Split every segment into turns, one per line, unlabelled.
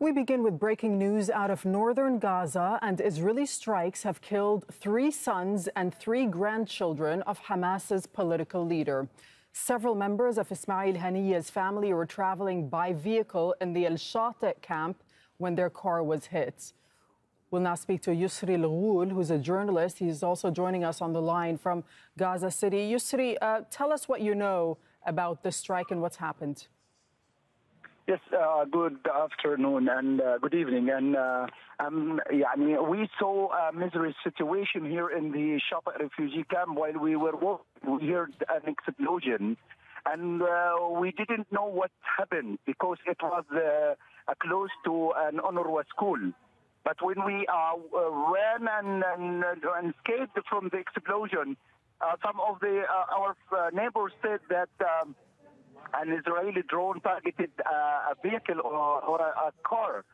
We begin with breaking news out of northern Gaza, and Israeli strikes have killed three sons and three grandchildren of Hamas's political leader. Several members of Ismail Haniyeh's family were traveling by vehicle in the El Shati camp when their car was hit. We'll now speak to Yosri Al who's a journalist. He's also joining us on the line from Gaza City. Yosri, uh, tell us what you know about the strike and what's happened.
Yes, uh, good afternoon and uh, good evening. And uh, um, yeah, I mean, we saw a misery situation here in the Shafaq refugee camp while we were walking. We heard an explosion, and uh, we didn't know what happened because it was uh, close to an UNRWA school. But when we uh, ran and, and, and, escaped from the explosion, some of the our neighbors said that. Um, an Israeli drone targeted uh, a vehicle or, or a, a, car.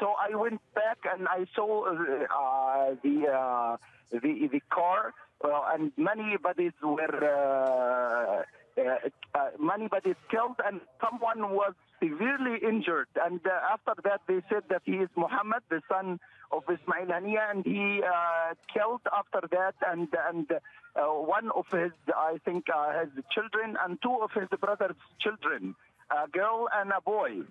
So I went back and I saw uh, the, uh, the the car, and many bodies were uh, uh, many bodies killed, and someone was severely injured. And after that, they said that he is Muhammad, the son of Ismail Haniyeh, and he killed after that, and and uh, one of his, I think, uh, his children, and two of his brother's children, a girl and a boy.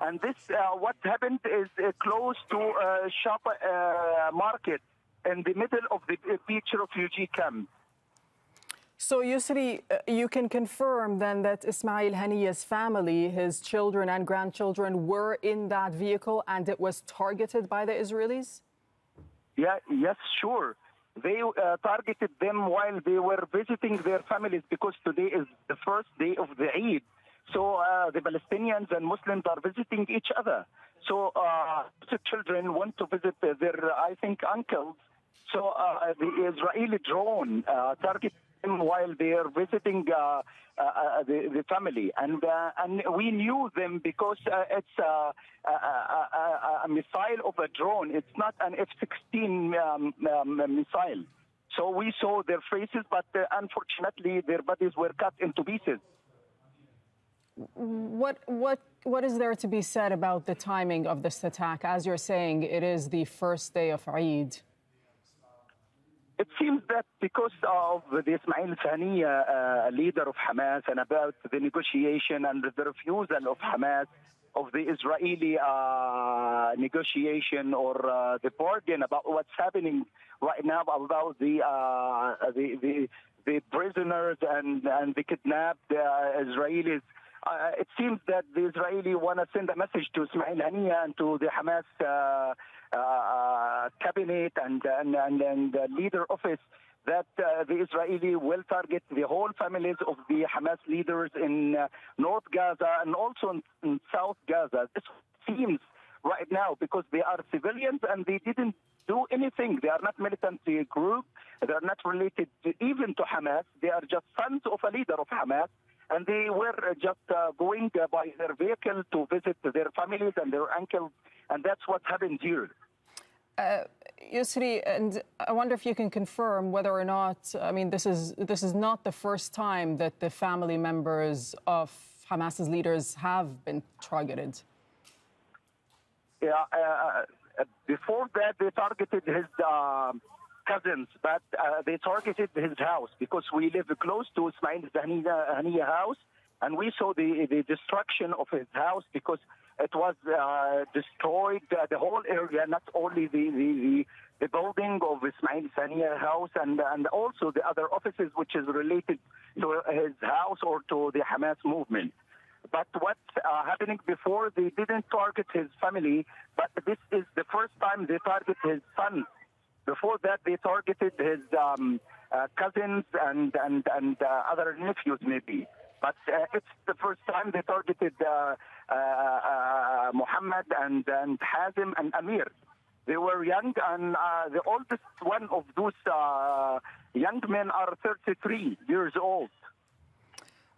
And this, uh, what happened is close to a shop market in the middle of the beach refugee camp.
So, Yosri, uh, you can confirm then that Ismail Haniyeh's family, his children and grandchildren, were in that vehicle and it was targeted by the Israelis?
Yeah, yes, sure. They uh, targeted them while they were visiting their families because today is the first day of the Eid. So uh, the Palestinians and Muslims are visiting each other. So uh, the children want to visit their, I think, uncles. So uh, the Israeli drone uh, targeted while they are visiting uh, uh, uh, the, the, family, and uh, and we knew them because uh, it's a, a, a, a, missile of a drone. It's not an F-16 um, um, missile. So we saw their faces, but unfortunately, their bodies were cut into pieces.
What what what is there to be said about the timing of this attack? As you're saying, it is the first day of Eid.
It seems that because of the Ismail Haniyeh, uh, leader of Hamas, and about the negotiation and the refusal of Hamas of the Israeli uh, negotiation or uh, the bargain about what's happening right now about the uh, the, the, the prisoners and and the kidnapped uh, Israelis. Uh, it seems that the Israeli want to send a message to Ismail Haniyeh and to the Hamas uh, and, and, and, and leader office that uh, the Israeli will target the whole families of the Hamas leaders in uh, North Gaza and also in, in, South Gaza. This seems right now because they are civilians and they didn't do anything. They are not militant group. They are not related to, even to Hamas. They are just sons of a leader of Hamas. And they were just uh, going by their vehicle to visit their families and their uncles and that's what happened here.
Yosri, and I wonder if you can confirm whether or not, I mean, this is, this is not the first time that the family members of Hamas's leaders have been targeted.
Yeah, uh, uh before that, they targeted his uh, cousins, but uh, they targeted his house because we live close to Ismail Haniyeh house, and we saw the, the destruction of his house because it was uh, destroyed, uh, the whole area, not only the, the, the, the building of Ismail Haniyeh house and, and also the other offices which is related to his house or to the Hamas movement. But what's uh, happening before, they didn't target his family, but this is the first time they target his son. Before that, they targeted his um, uh, cousins and, and, and uh, other nephews, maybe. But uh, it's the first time they targeted uh, Muhammad and, and Hazim and Amir. They were young, and uh, the oldest one of those uh, young men are 33 years old.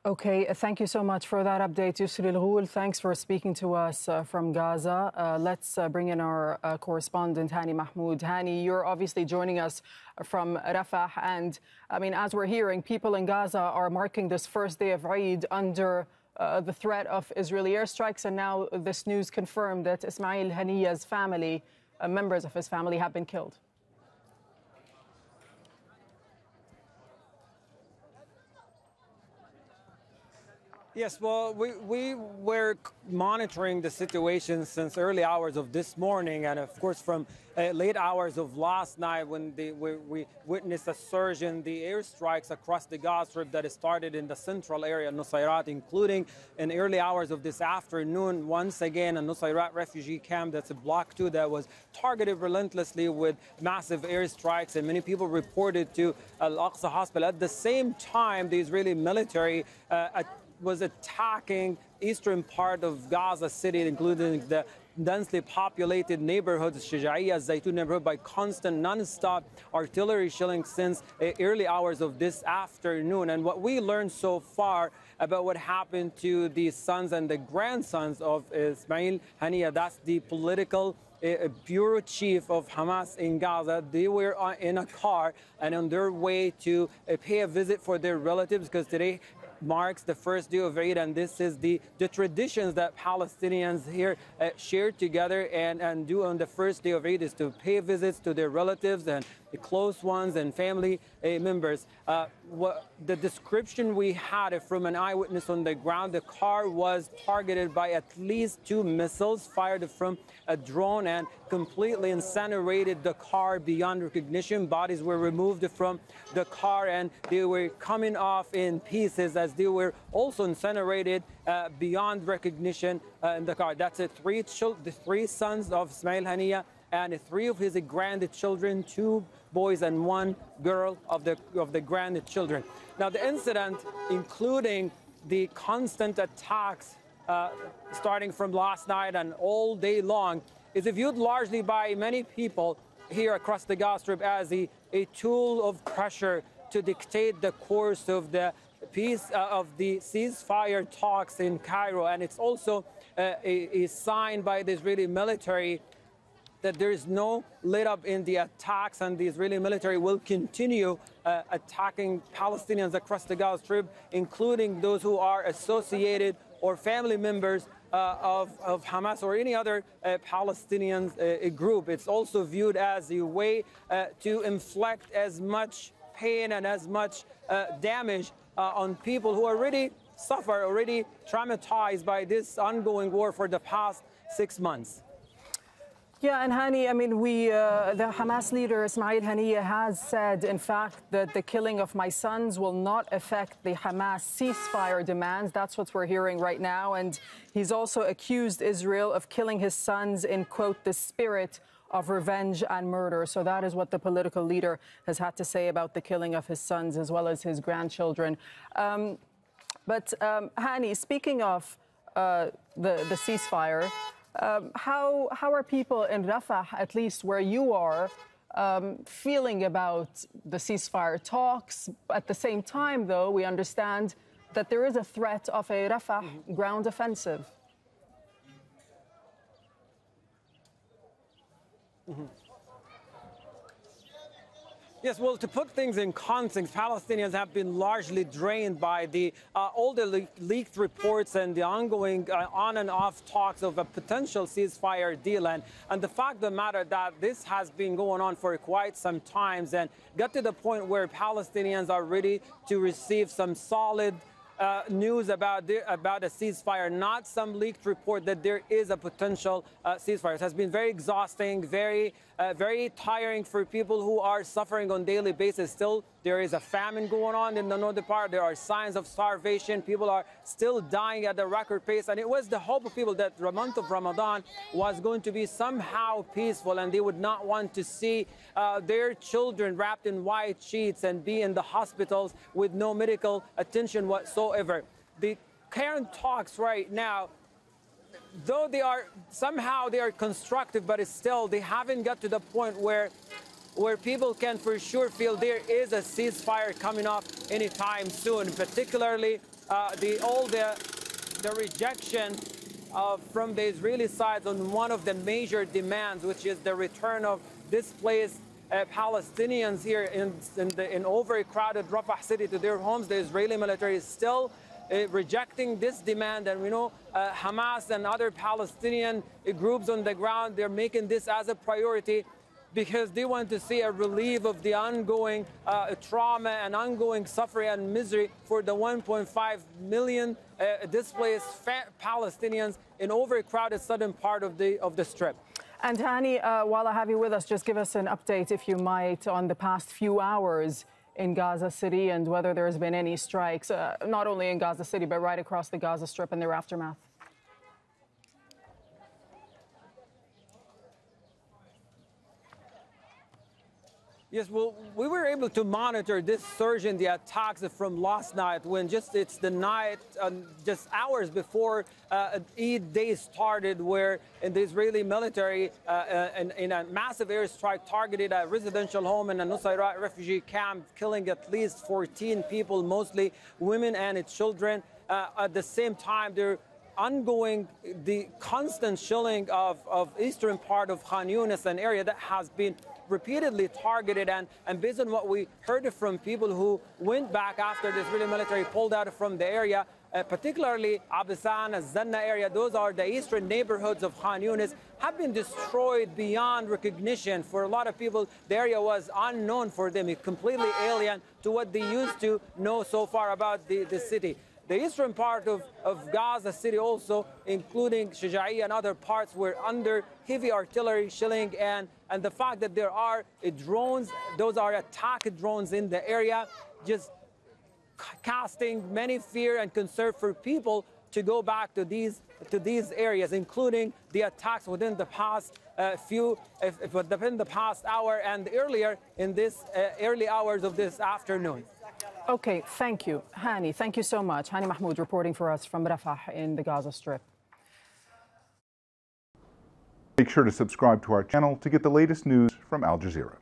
Okay, uh, thank you so much for that update, Yosri Al Thanks for speaking to us uh, from Gaza. Uh, let's uh, bring in our uh, correspondent, Hani Mahmoud. Hani, you're obviously joining us from Rafah. And I mean, as we're hearing, people in Gaza are marking this first day of Eid under uh, the threat of Israeli airstrikes, and now this news confirmed that Ismail Haniyeh's family, uh, members of his family, have been killed.
Yes, well, we, we were monitoring the situation since early hours of this morning, and of course, from uh, late hours of last night when the, we, we, witnessed a surge in the airstrikes across the Gaza Strip that started in the central area of Nusayrat, including in early hours of this afternoon, once again, a Nusayrat refugee camp that's a block two that was targeted relentlessly with massive airstrikes, and many people reported to Al Aqsa Hospital. At the same time, the Israeli military uh, was attacking eastern part of Gaza City, including the densely populated neighborhoods, Shijaiya, Zaytun neighborhood, by constant non-stop artillery shelling since early hours of this afternoon. And what we learned so far about what happened to the sons and the grandsons of Ismail Haniyeh, that's the political uh, bureau chief of Hamas in Gaza. They were in a car and on their way to uh, pay a visit for their relatives because today marks the first day of Eid, and this is the, the traditions that Palestinians here uh, share together and, and do on the first day of Eid is to pay visits to their relatives and close ones and family uh, members. Uh, what, the description we had from an eyewitness on the ground, the car was targeted by at least two missiles fired from a drone and completely incinerated the car beyond recognition. Bodies were removed from the car and they were coming off in pieces as they were also incinerated uh, beyond recognition uh, in the car. That's it. Three, the three sons of Ismail Haniyeh and three of his grandchildren, two boys and one girl of the, of the grandchildren. Now, the incident, including the constant attacks uh, starting from last night and all day long, is viewed largely by many people here across the Gaza Strip as a, a tool of pressure to dictate the course of the peace uh, of the ceasefire talks in Cairo. And it's also uh, a, a sign by the Israeli military that there is no let up in the attacks and the Israeli military will continue uh, attacking Palestinians across the Gaza Strip, including those who are associated or family members uh, of, of, Hamas or any other uh, Palestinian uh, group. It's also viewed as a way uh, to inflict as much pain and as much uh, damage on people who already suffer, already traumatized by this ongoing war for the past six months.
Yeah, and Hani, I mean, we, uh, the Hamas leader Ismail Haniyeh has said, in fact, that the killing of my sons will not affect the Hamas ceasefire demands. That's what we're hearing right now. And he's also accused Israel of killing his sons in, quote, the spirit of revenge and murder. So that is what the political leader has had to say about the killing of his sons as well as his grandchildren. Um, but, um, Hani, speaking of uh, the, the ceasefire, um, how, how are people in Rafah, at least where you are, um, feeling about the ceasefire talks? At the same time, though, we understand that there is a threat of a Rafah mm-hmm. ground offensive.
Mm-hmm. Yes, well, to put things in context, Palestinians have been largely drained by the uh, all the le leaked reports and the ongoing uh, on and off talks of a potential ceasefire deal. And, and the fact of the matter that this has been going on for quite some time and got to the point where Palestinians are ready to receive some solid uh, news about the, about a ceasefire, not some leaked report that there is a potential uh, ceasefire. It has been very exhausting, very uh, very tiring for people who are suffering on daily basis. Still, there is a famine going on in the northern part. There are signs of starvation. People are still dying at a record pace. And it was the hope of people that the month of Ramadan was going to be somehow peaceful and they would not want to see uh, their children wrapped in white sheets and be in the hospitals with no medical attention whatsoever. The current talks right now though they are somehow they are constructive, but it's still they haven't got to the point where where people can for sure feel there is a ceasefire coming up anytime soon. Particularly uh, the all the the rejection of, from the Israeli side on one of the major demands, which is the return of displaced uh, Palestinians here in, in, the, in overcrowded Rafah city to their homes. The Israeli military is still uh, rejecting this demand. And we know uh, Hamas and other Palestinian groups on the ground, they're making this as a priority because they want to see a relief of the ongoing uh, trauma and ongoing suffering and misery for the 1.5 million uh, displaced Palestinians in overcrowded southern part of the of the strip.
And Hani, uh, while I have you with us, just give us an update, if you might, on the past few hours in Gaza City and whether there has been any strikes, uh, not only in Gaza City, but right across the Gaza Strip and their aftermath.
Yes, well, we were able to monitor this surge in the attacks from last night when just it's the night, um, just hours before uh, Eid day started, where the Israeli military uh, uh, in, in, a massive airstrike targeted a residential home in a Nusayrat refugee camp, killing at least 14 people, mostly women and its children. Uh, at the same time, they're ongoing, the constant shelling of, of eastern part of Khan Yunis, an area that has been repeatedly targeted. And, and based on what we heard from people who went back after the Israeli military pulled out from the area, uh, particularly Abisan, Zanna area, those are the eastern neighborhoods of Khan Yunis, have been destroyed beyond recognition. For a lot of people, the area was unknown for them, completely alien to what they used to know so far about the, the city. The eastern part of, of Gaza City also, including Shajai and other parts, were under heavy artillery shelling and, and the fact that there are uh, drones, those are attack drones in the area, just casting many fear and concern for people to go back to these to these areas, including the attacks within the past uh, few, if, if within the past hour and earlier in this uh, early hours of this afternoon.
Okay, thank you. Hani, thank you so much. Hani Mahmoud reporting for us from Rafah in the Gaza Strip.
Make sure to subscribe to our channel to get the latest news from Al Jazeera.